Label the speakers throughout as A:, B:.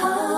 A: Oh.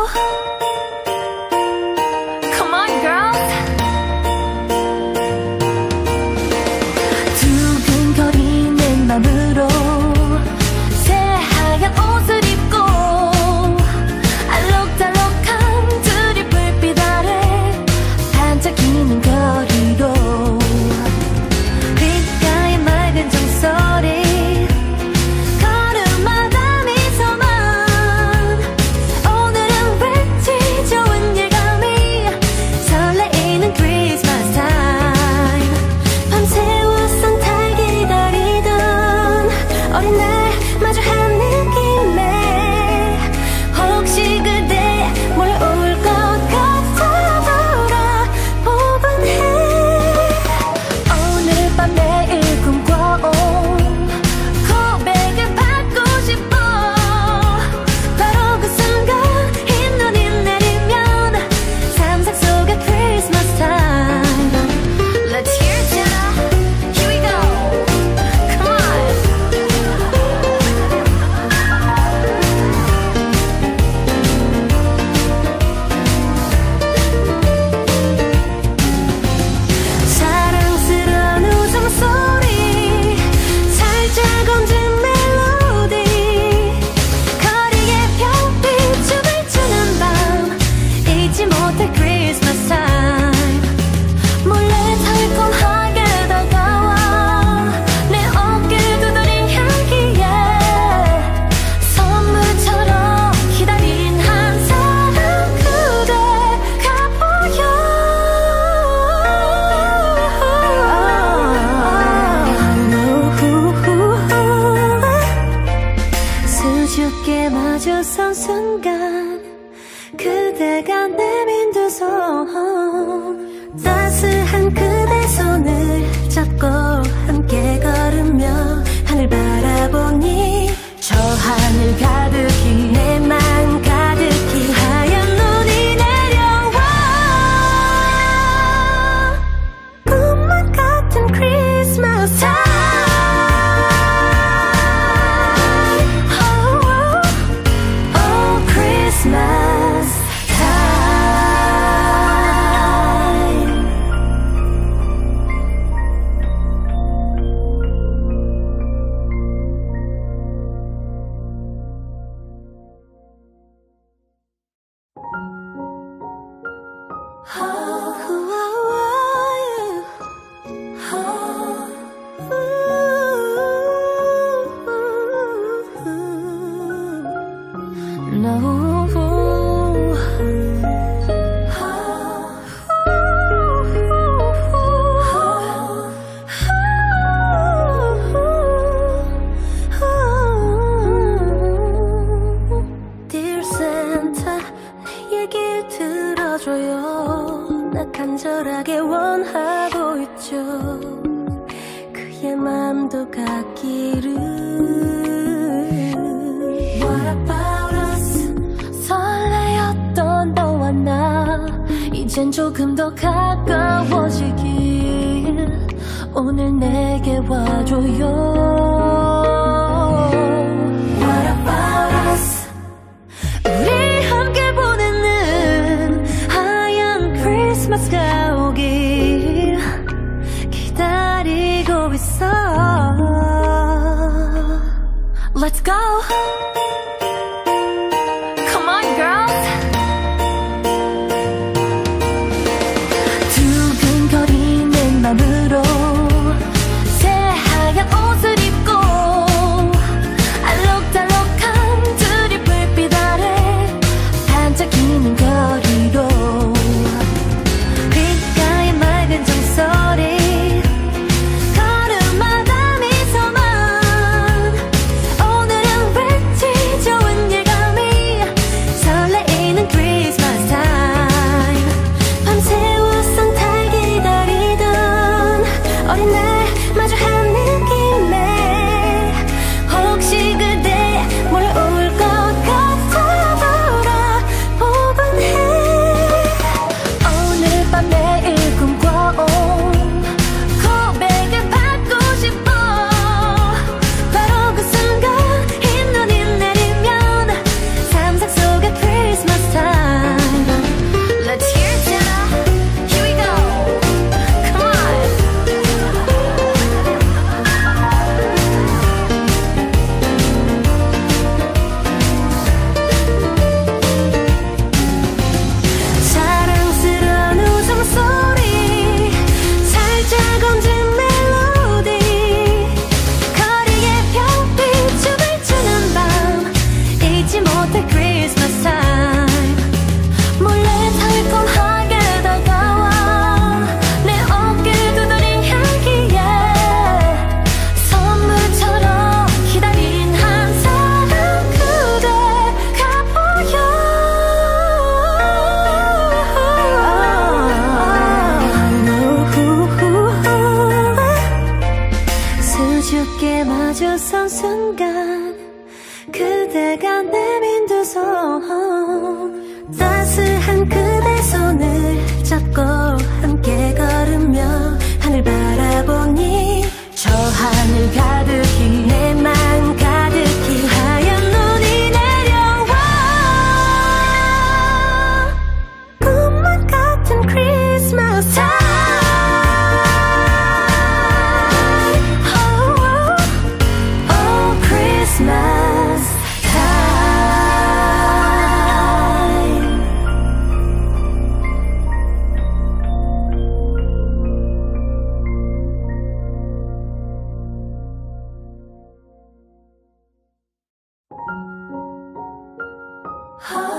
A: 하...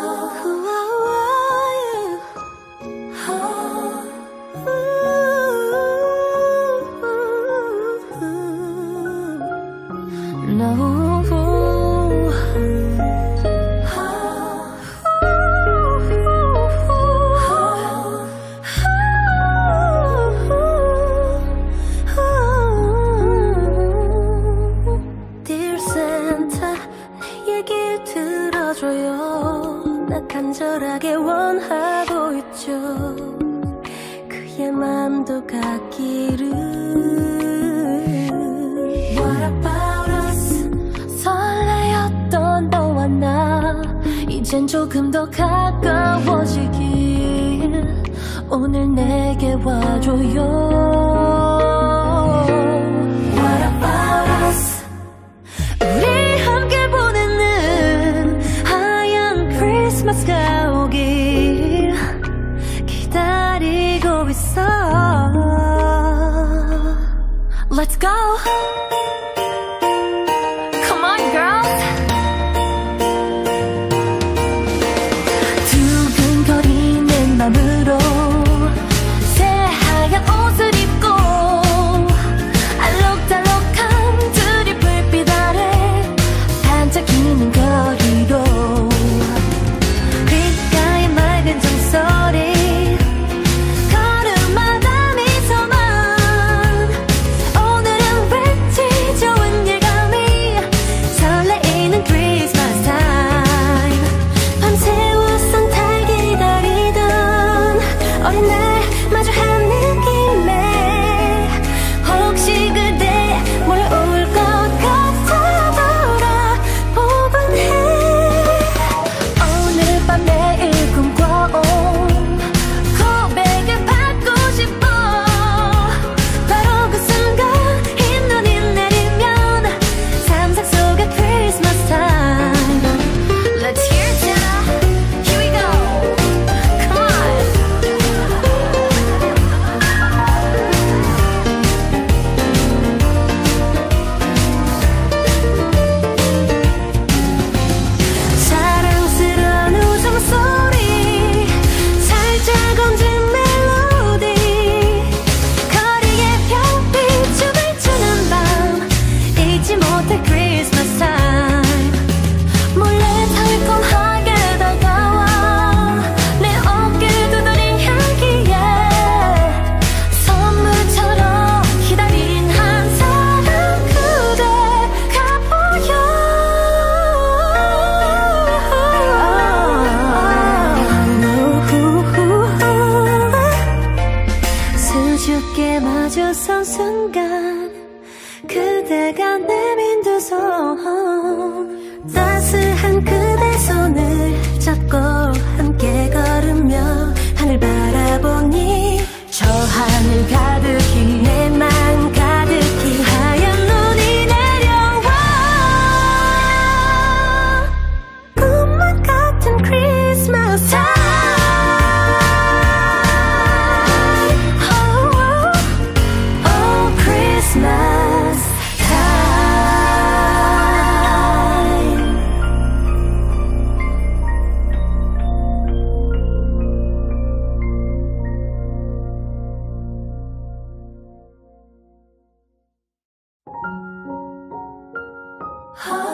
A: 好。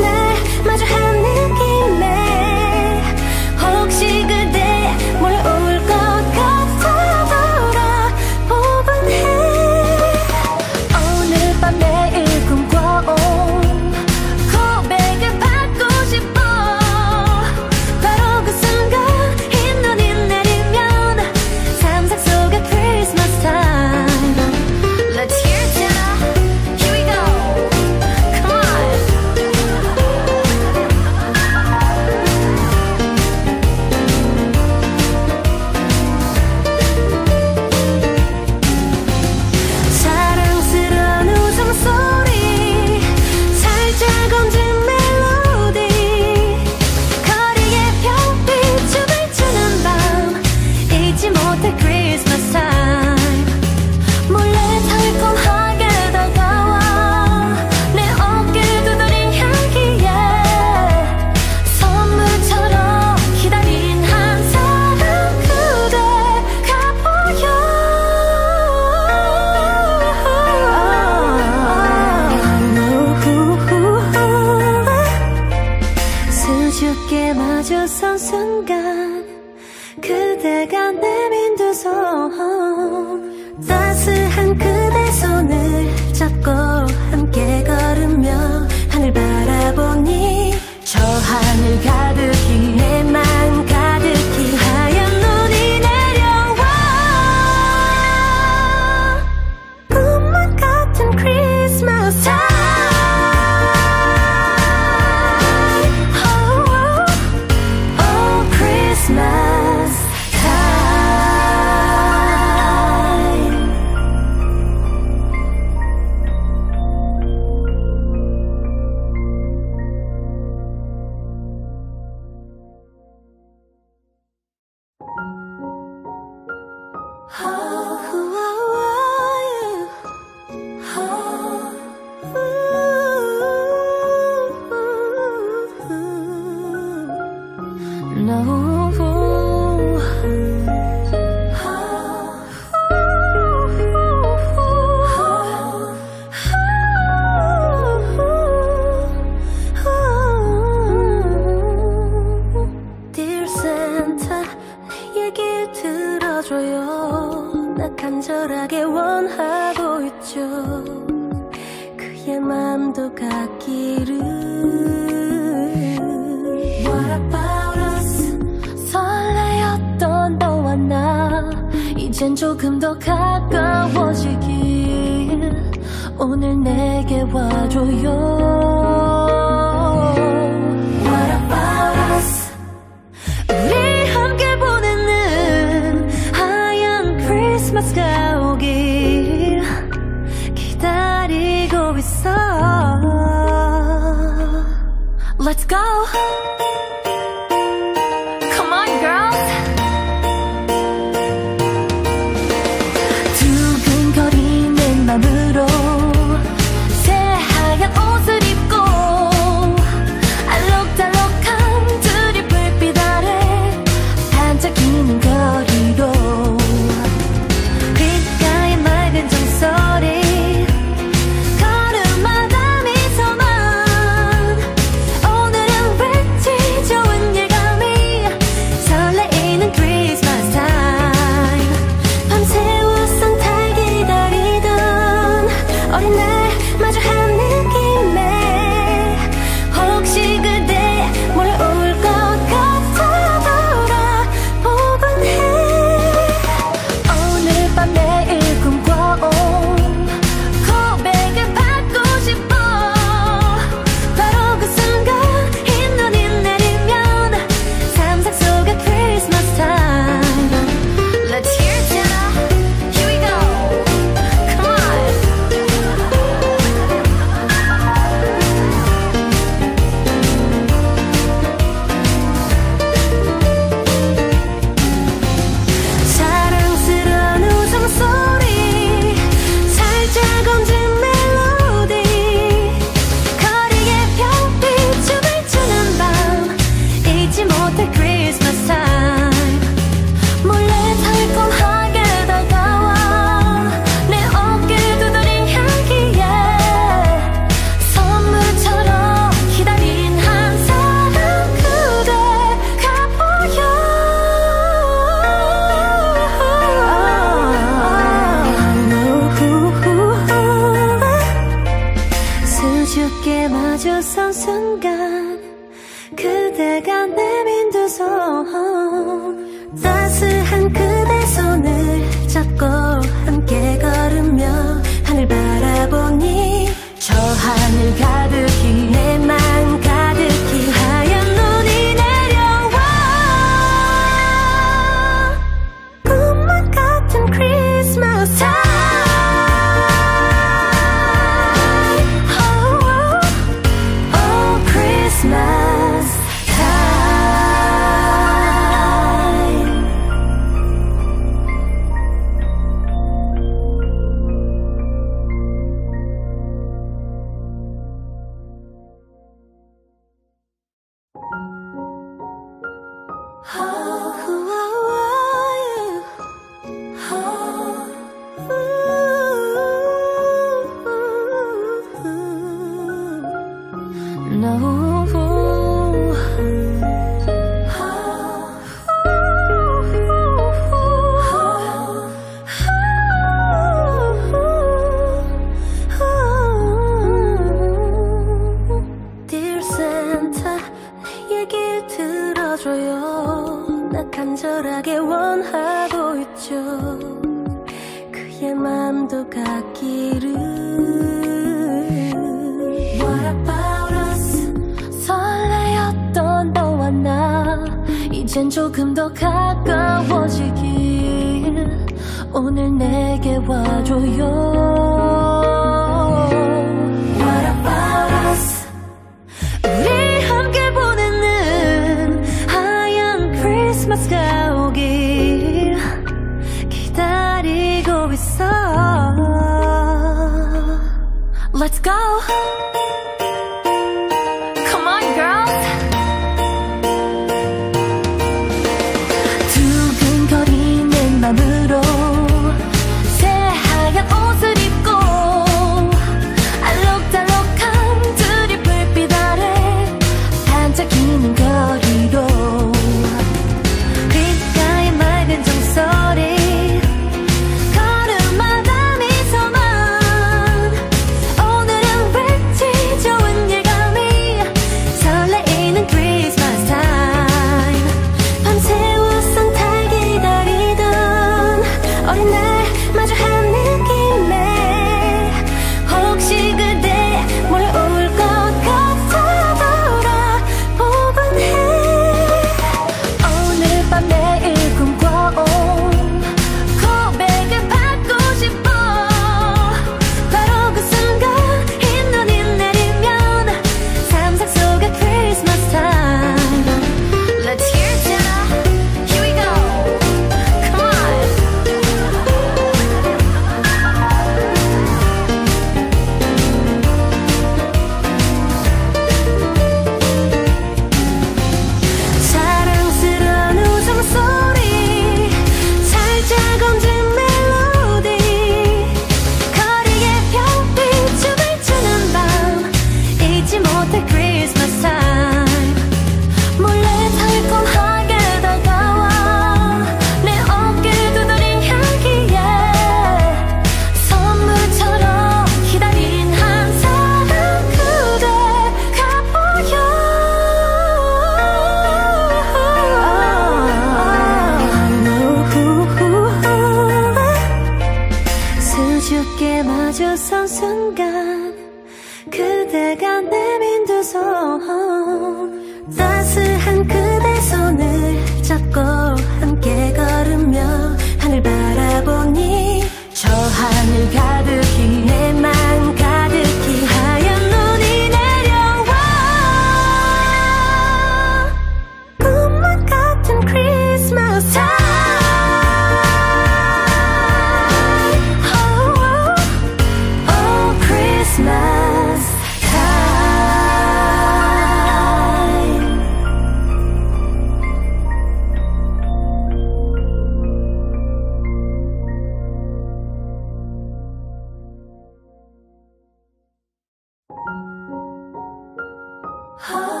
A: 好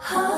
A: 好。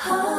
A: Oh.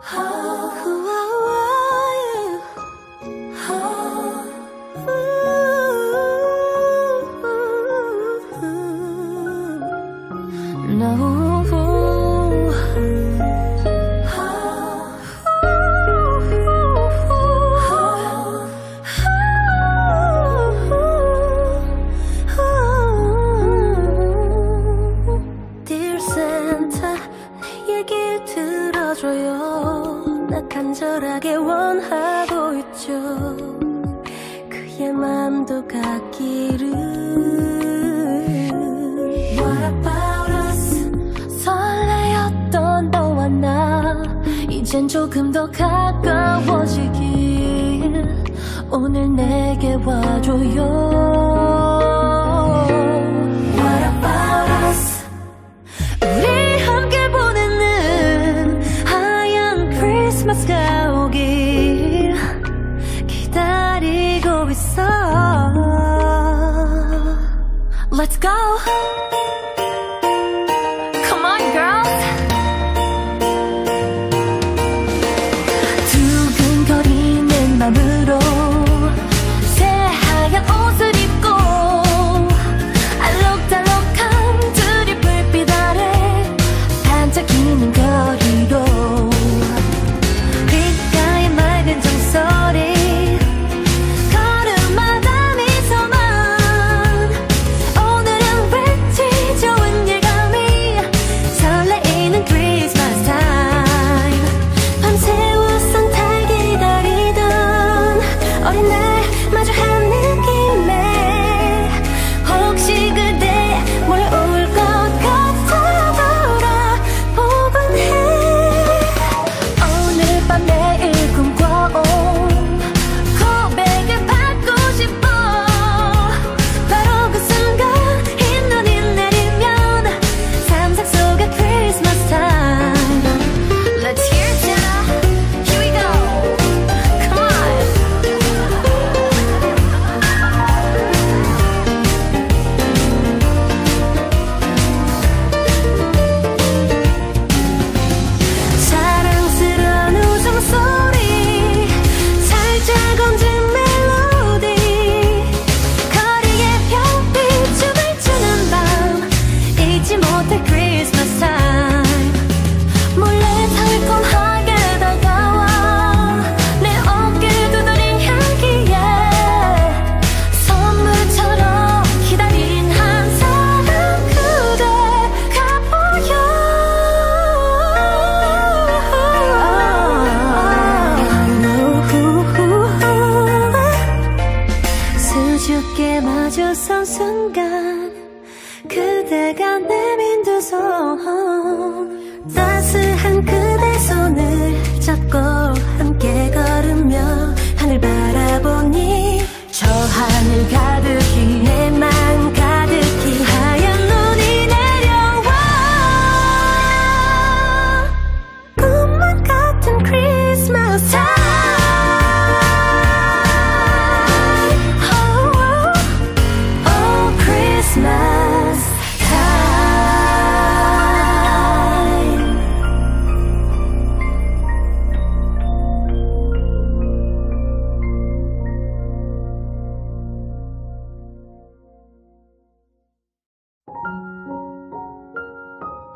A: 好。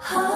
A: 好。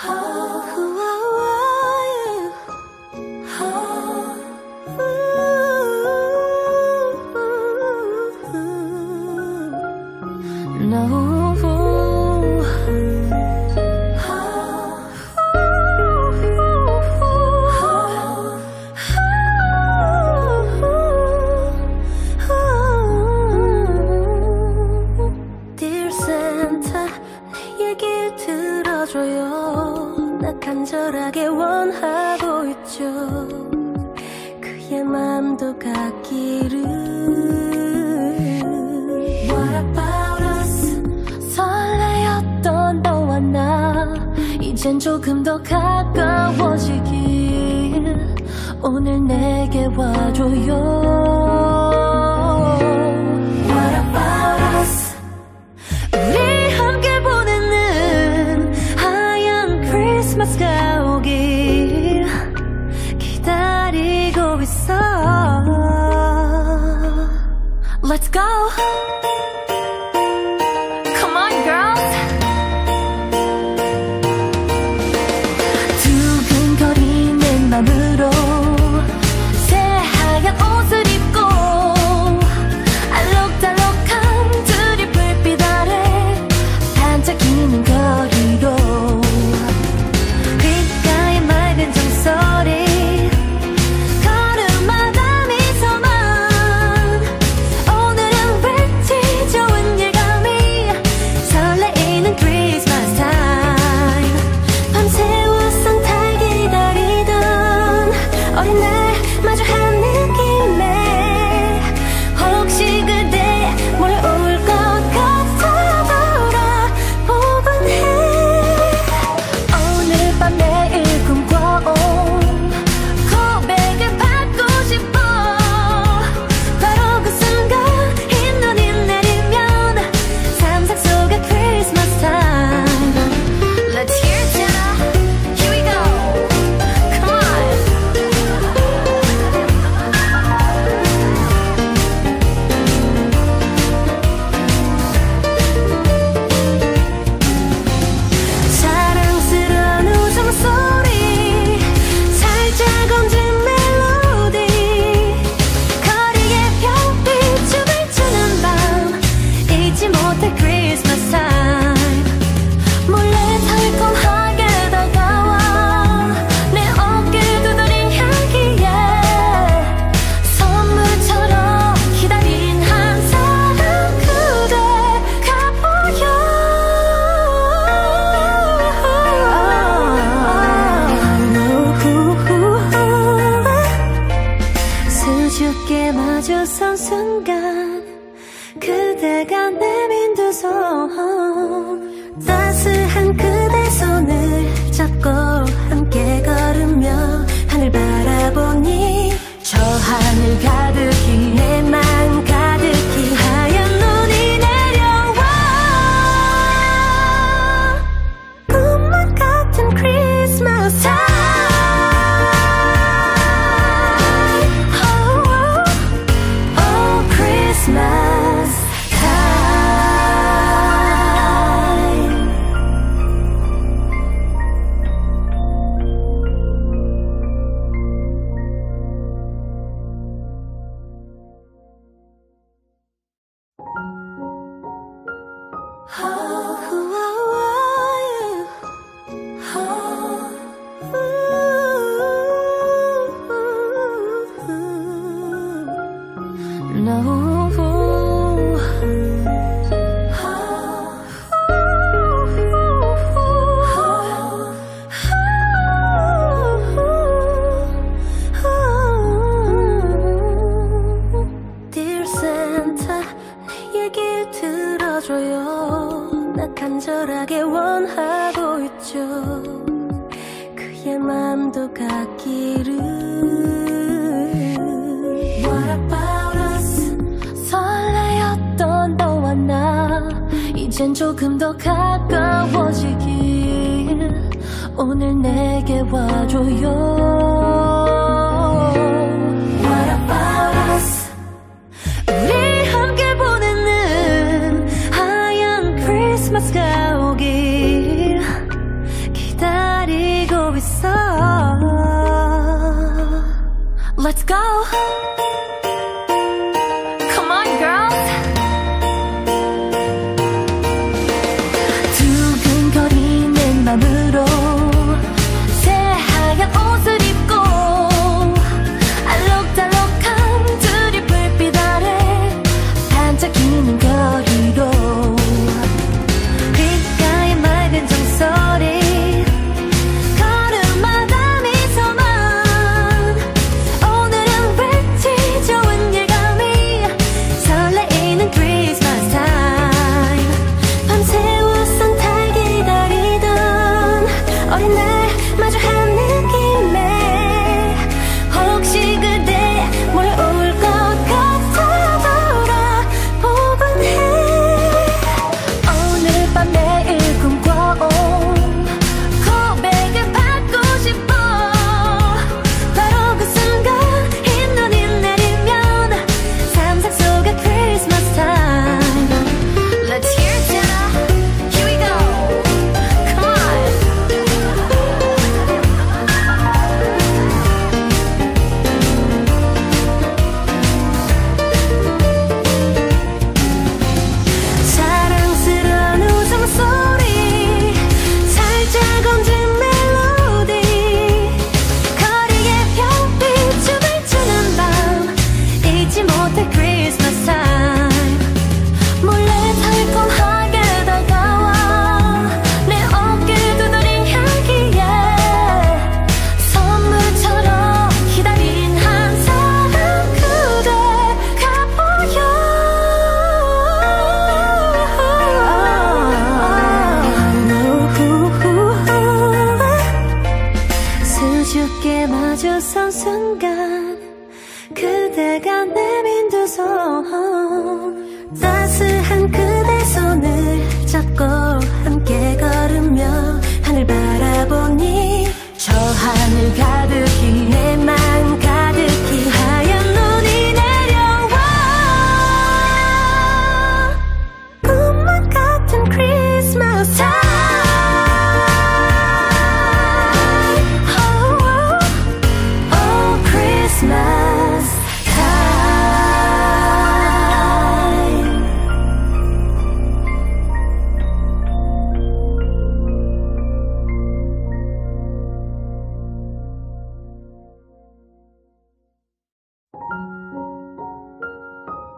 A: Dear 好。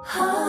A: 好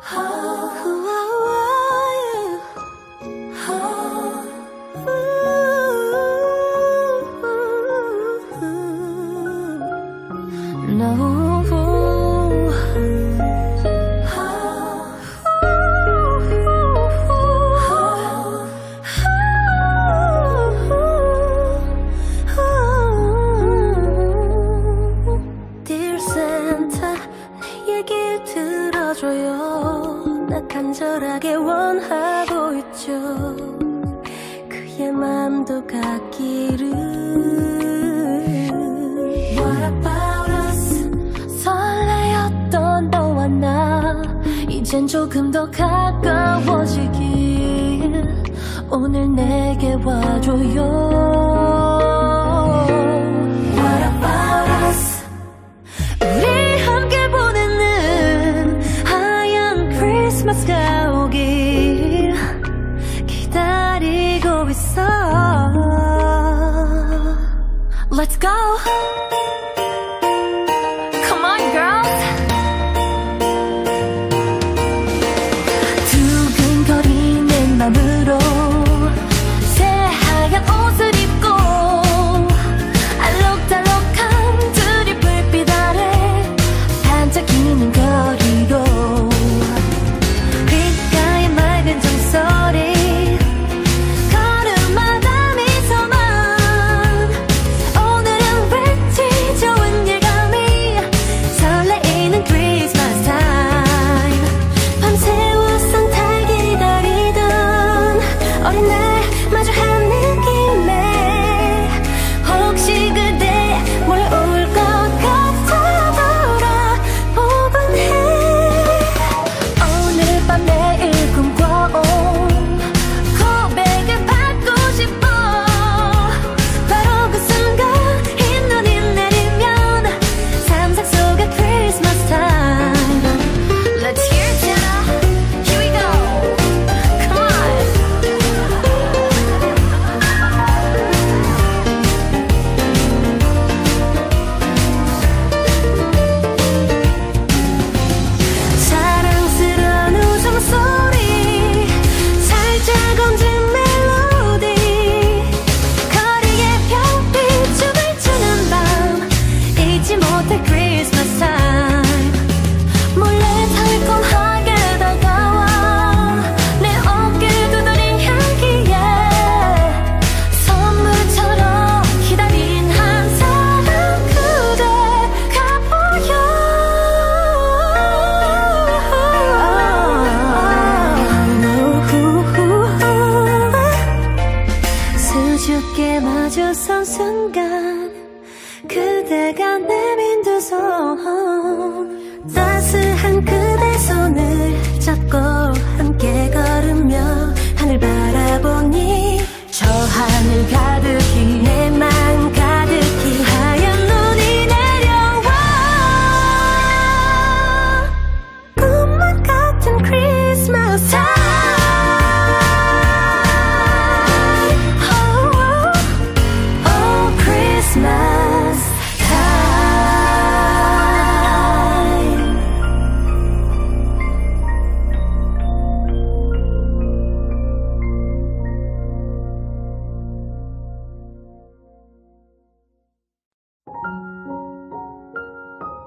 A: 好。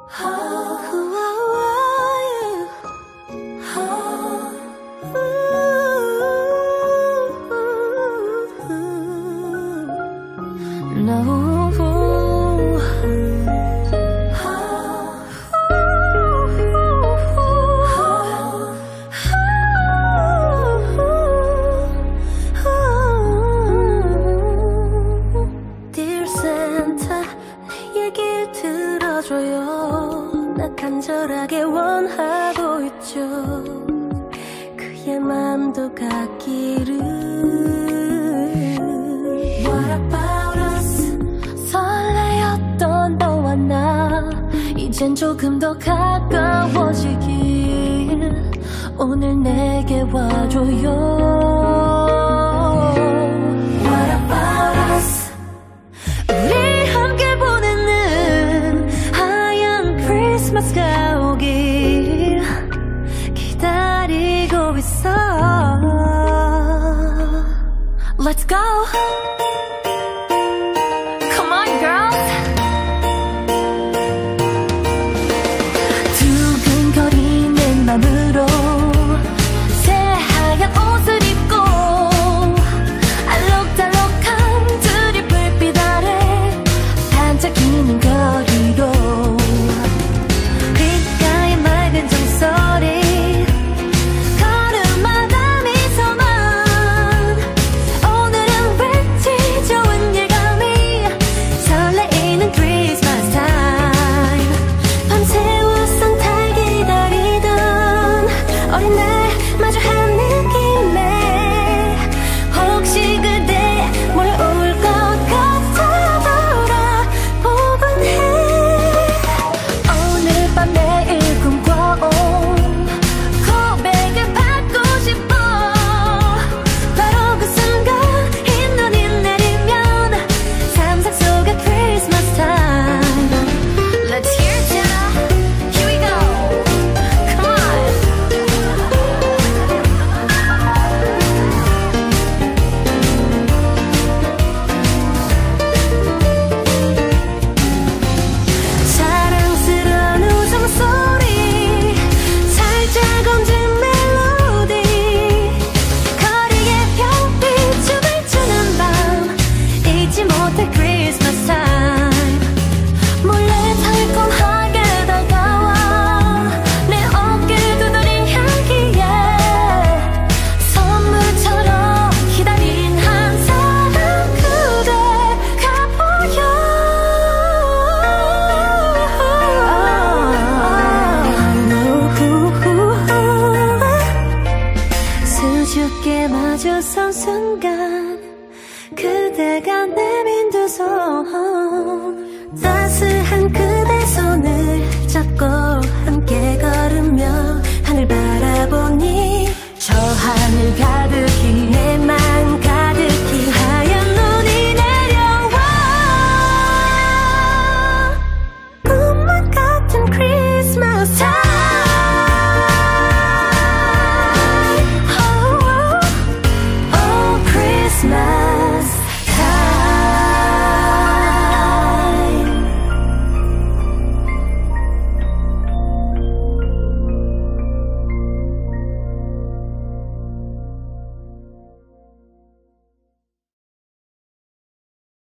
A: 하...